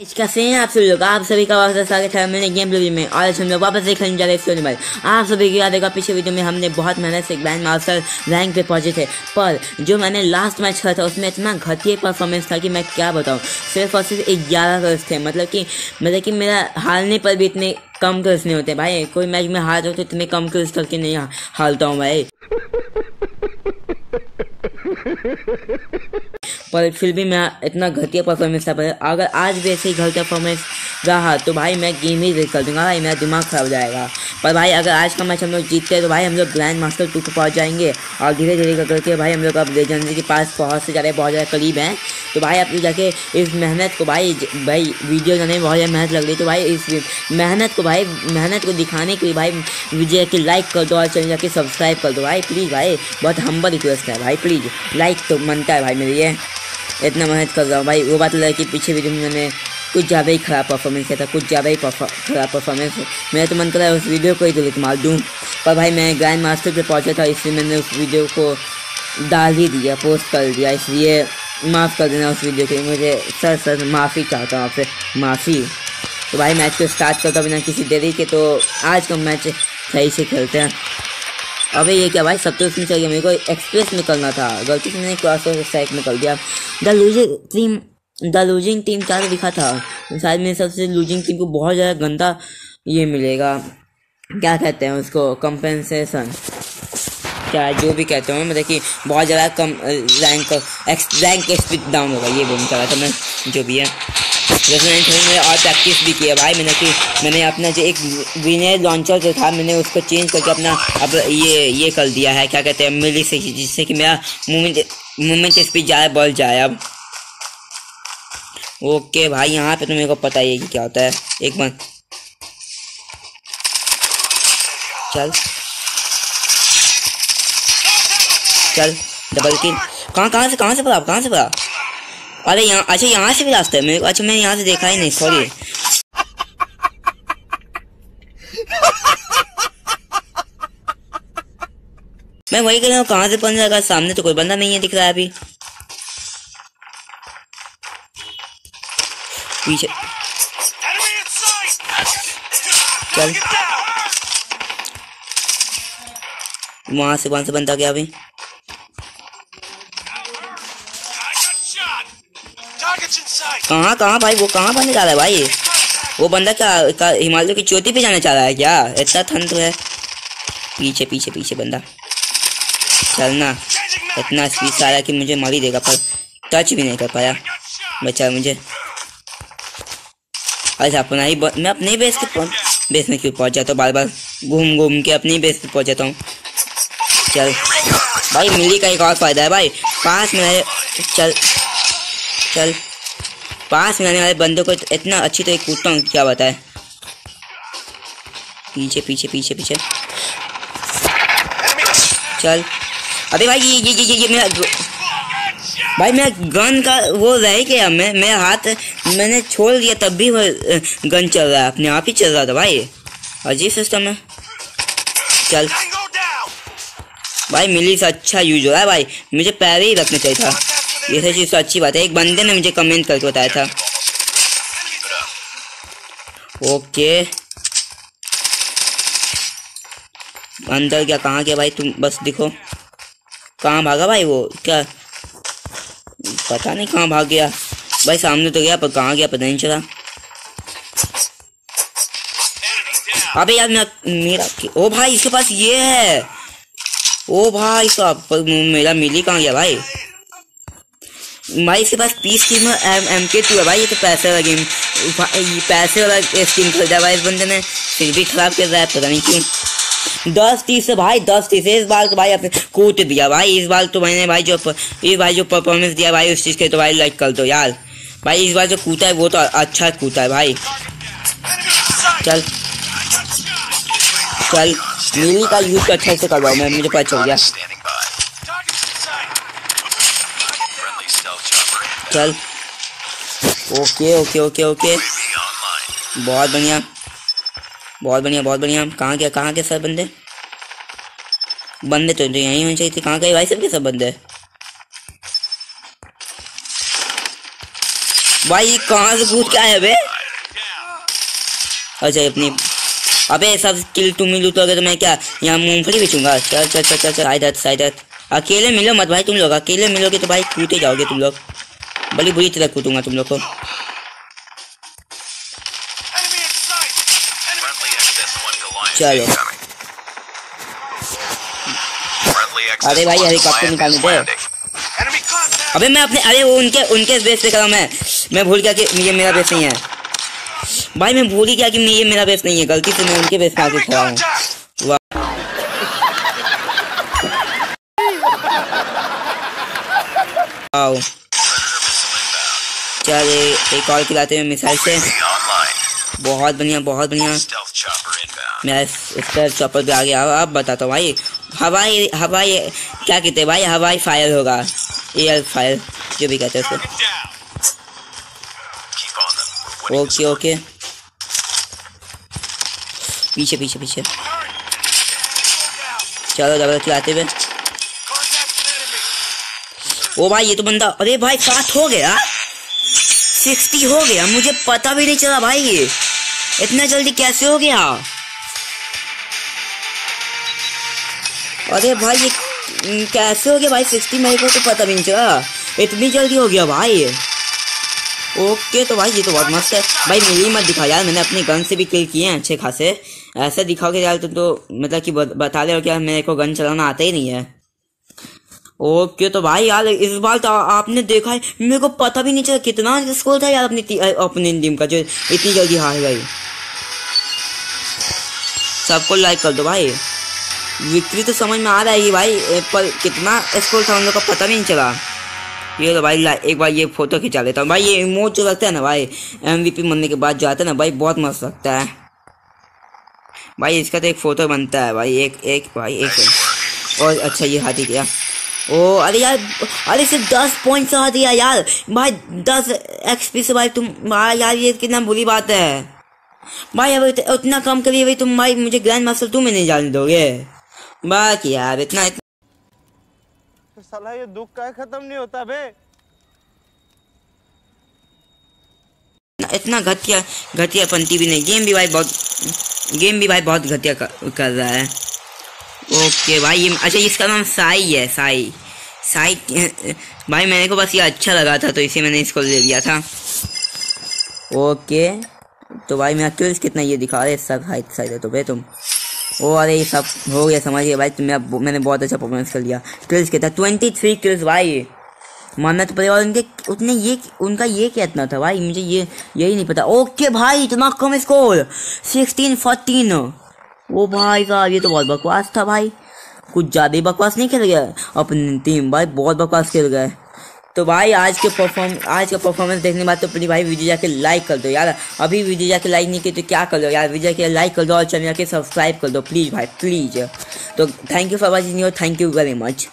इसका सेम आप सभी लोग आप सभी का वापस स्वागत है मैंने गेम प्ले में आज हम लोग वापस से खेलने जा रहे हैं भाई आप सभी की याद होगा पिछले वीडियो में हमने बहुत मेहनत से ग्रैंड मास्टर रैंक पे पहुँचे थे। पर जो मैंने लास्ट मैच खेला था, उसमें इतना घटिया परफॉर्मेंस था कि मैं क्या बताऊँ? सिर्फ़ और सिर्फ़ ग्यारह कर्स थे। मतलब कि मतलब कि मेरा हारने पर भी इतने कम कर्स नहीं होते। भाई, कोई मैच में हार जाओ तो इतने कम कर्स करके नहीं हारता हूँ भाई। पर फिर भी मैं इतना घटिया परफॉर्मेंस था, पर अगर आज भी ऐसे ही घटिया परफॉर्मेंस रहा तो भाई मैं गेम ही कर दूँगा, भाई मेरा दिमाग खराब हो जाएगा। पर भाई अगर आज का मैच हम लोग जीतते हैं तो भाई हम लोग ग्रैंड मास्टर टू को पहुँच जाएँगे। और धीरे धीरे करके भाई हम लोग अब लेजेंडरी के पास बहुत से ज़्यादा, बहुत ज़्यादा करीब हैं। तो भाई आप जाके इस मेहनत को भाई भाई वीडियो बनाने में बहुत ज़्यादा मेहनत लग रही तो भाई इस मेहनत को भाई, मेहनत को दिखाने के लिए भाई वीडियो के लाइक कर दो और चैनल जाके सब्सक्राइब कर दो। भाई प्लीज़ भाई, बहुत हम्बल रिक्वेस्ट है भाई प्लीज़ लाइक तो मनता है भाई मेरे लिए। इतना मेहनत कर रहा हूँ। भाई, वो बात लगा कि पीछे वीडियो में मैंने कुछ ज़्यादा ही ख़राब परफॉर्मेंस किया था, कुछ ज़्यादा ही ख़राब परफॉर्मेंस मेरा तो मन कर रहा है उस वीडियो को ही डिलीट मार दूँ। पर भाई, मैं ग्रैंड मास्टर पे पहुँचा था, इसलिए मैंने उस वीडियो को डाल ही दिया पोस्ट कर दिया। इसलिए माफ़ कर देना उस वीडियो के लिए। मुझे सर सर, माफ़ी चाहता हूँ आपसे, माफ़ी। तो भाई मैच को स्टार्ट करता बिना किसी देरी के तो आज का मैच सही से खेलते हैं। अबे ये क्या भाई, सब तो उसमें चाहिए, मेरे को एक्सप्रेस में करना था। गलती से मैंने क्रॉस स्ट्राइक में कर दिया। The losing team the losing team क्या दिखा था? शायद मेरे सबसे लूजिंग टीम को बहुत ज़्यादा गंदा ये मिलेगा। क्या कहते हैं उसको? कंपेंसेशन क्या जो भी कहते हो मतलब कि बहुत ज़्यादा कम रैंक रैंक स्पीड डाउन होगा, ये बोलना चाह रहा था मैं, जो भी है। वैसे मैंने और प्रैक्टिस भी किया भाई, मैंने कि मैंने अपना जो एक विनर लॉन्चर जो था, मैंने उसको चेंज करके अपना अब ये ये कर दिया है। क्या कहते हैं, मिली से जिससे कि मेरा मूवमेंट मूवमेंट स्पीड ज़्यादा बढ़ जाए अब। ओके भाई, यहाँ पे तो मेरे को पता ही है कि क्या होता है। एक बार। चल। चल डबल किल कहाँ कहाँ से कहाँ से पड़ा कहाँ से पड़ा? अरे यहाँ अच्छा यहाँ से भी रास्ता है। मेरे अच्छा मैंने यहाँ से देखा ही नहीं सॉरी मैं वही कह रहा हूँ, कहाँ से बन जाएगा सामने तो कोई बंदा नहीं है दिख रहा है अभी। पीछे। चल। वहाँ से वहाँ से बंदा गया अभी? कहाँ कहाँ भाई, वो कहाँ बनने जा रहा है भाई? वो बंदा क्या हिमालय की चोटी पे जाने चाह रहा है क्या? इतना ठंड तो है पीछे पीछे पीछे बंदा। चलना। इतना स्पीड आ रहा कि मुझे मार ही देगा, पर टच भी नहीं कर पाया। बचा मुझे। अच्छा अपना ही मैं अपने बेस के बेस में क्यों पहुँच जाता हूँ? बार बार घूम घूम के अपनी बेस पे पहुँच जाता हूँ। चल। भाई, मिली का एक और फ़ायदा है भाई। पास में चल। चल। पास में आने वाले बंदों को इतना अच्छी तरह कूदता हूँ क्या बताए। पीछे पीछे पीछे पीछे। चल। अरे भाई, ये ये ये ये, मेरा भाई, मेरा गन का वो रह गया। मैं, मेरा हाथ मैंने छोड़ दिया, तब भी वो गन चल रहा है। अपने आप ही चल रहा था भाई। अजीब सिस्टम है। चल। भाई, मिली से अच्छा यूज़ हो रहा है भाई। मुझे पैर ही रखना चाहिए था। ये सब चीज़ तो अच्छी बात है। एक बंदे ने मुझे कमेंट करके बताया था। ओके। अंदर क्या, कहाँ गया भाई? तुम बस दिखो। कहाँ भागा भाई वो? क्या? पता नहीं कहाँ भाग गया। भाई सामने तो गया, पर कहाँ गया पता नहीं चला। अबे यार, मेरा मेरा ओ भाई, इसके पास ये है। ओ भाई साहब मेरा मिली कहाँ गया भाई? भाई इसके पास पीस स्कीम एम एम के टू है भाई, ये तो पैसे वाला गेम पैसे वाला स्कीम खेल है भाई इस बंदे ने। फिर भी खराब कर रहा है, पता नहीं क्यों। दस तीस से भाई, दस तीस इस बार तो भाई अपने कूट दिया भाई। इस बार तो मैंने भाई जो इस भाई जो परफॉर्मेंस दिया भाई, उस चीज़ के तो भाई लाइक कर दो यार। भाई इस बार जो कूटा है, वो तो अच्छा कूटा है भाई। चल। चल। मिली का यूज़ अच्छा से करवाओ मैं, मुझे पता चल गया। चल। Okay okay okay okay. बहुत बढ़िया। बहुत बढ़िया बहुत बढ़िया। कहाँ गया, कहाँ के सब बंदे? बंदे तो यहीं होने चाहिए थे। कहाँ गए भाई सब के सब बंदे? भाई कहाँ से कूद के आए अबे? अच्छा अपनी अबे सब किल तुम मिलू तो अगर तो मैं क्या, यहाँ मूंगफली बेचूँगा। चल चल चल चल चल। साइड अकेले मिलो मत भाई तुम लोग। अकेले मिलोगे तो भाई कूदे जाओगे तुम लोग। बड़ी बुरी तरह कूदूँगा तुम लोग को चलो अरे भाई हेलीकॉप्टर निकालने दे अबे मैं अपने अरे वो उनके उनके बेस पे करा मैं मैं भूल गया कि ये मेरा बेस नहीं है भाई मैं भूल ही गया कि ये मेरा बेस नहीं है गलती से मैं उनके बेस पे आके खड़ा हूँ चल एक और खिलाते हैं मिसाइल से। बहुत बढ़िया बहुत बढ़िया। मैं स्टेल चॉपर पे आ गया। अब बताता हूँ भाई। हवाई हवाई क्या कहते हैं भाई? हवाई फायर होगा। एयर फायर जो भी कहते हैं उसको। ओके ओके पीछे पीछे पीछे। चलो डबल चलाते हुए ओ भाई ये तो बंदा अरे भाई सात हो गया। सिक्सटी हो गया। मुझे पता भी नहीं चला भाई ये। इतना जल्दी कैसे हो गया? अरे भाई ये कैसे हो गया भाई? सिक्सटी मेरे को तो पता भी नहीं चला। इतनी जल्दी हो गया भाई। ओके तो भाई ये तो बहुत मस्त है। भाई मेरी मत दिखा यार। मैंने अपने गन से भी किल किए हैं अच्छे खासे। ऐसे दिखाओगे यार तो, तो मतलब कि बता दे क्या मेरे को गन चलाना आता ही नहीं है। ओके तो भाई यार, इस बार तो आपने देखा है, मेरे को पता भी नहीं चला कितना स्कोर था यार अपनी अपनी टीम का, जो इतनी जल्दी हार गई। सबको लाइक कर दो भाई। विक्ट्री तो समझ में आ रहा है भाई पर कितना स्कोर था, उन लोग का पता भी नहीं चला। ये तो भाई एक बार ये फ़ोटो खिंचा लेता हूँ। भाई, ये इमोट जो लगता है ना भाई एमवीपी बनने के बाद जो आता है ना, भाई, बहुत मस्त लगता है। भाई, इसका तो एक फ़ोटो बनता है भाई, एक एक, भाई, एक। और अच्छा ये हाथी गया ओ अरे यार अरे सिर्फ़ दस पॉइंट से हाथ दिया यार। भाई दस एक्सपी से भाई तुम भाई यार ये कितना बुरी बात है। भाई अब उतना कम करिए भाई तुम भाई मुझे ग्रैंड मास्टर तुम नहीं जाने दोगे। बाकी यार इतना इतना। साला ये दुख का खत्म नहीं होता बे। इतना घटिया घटिया पंती भी नहीं गेम भी भाई बहुत गेम भी भाई बहुत घटिया कर, कर रहा है। ओके भाई, ये अच्छा इसका नाम साई है, साई। साई, भाई, मेरे को बस ये अच्छा लगा था तो इसी मैंने इसको ले लिया था। ओके तो भाई मेरा किल्स कितना ये दिखा रहे सब हाइट साइड है तो भाई तुम ओ, अरे, ये सब हो गया समझिए भाई तुम मैंने बहुत अच्छा परफॉर्मेंस कर लिया। किल्स कितना? ट्वेंटी थ्री किल्स भाई। मानना तो पड़ेगा उनके उतने ये उनका ये क्या इतना था, भाई? मुझे ये यही नहीं पता। ओके, भाई, इतना कम स्कोर सिक्सटीन फोर्टीन ओ भाई साहब, ये तो बहुत बकवास था भाई। कुछ ज़्यादा ही बकवास नहीं खेल गया? अपनी टीम भाई बहुत बकवास खेल गए तो भाई, आज के परफॉर्म आज का परफॉर्मेंस देखने के बाद तो अपनी भाई वीडियो जाके लाइक कर दो यार। अभी वीडियो जाके लाइक नहीं किए तो क्या कर दो यार? वीडियो जाके लाइक कर दो और चैनल के सब्सक्राइब कर दो प्लीज़ भाई प्लीज़ तो thank you for watching your thank you very much